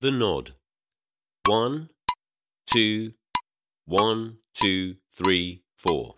The nod. One, two, one, two, three, four.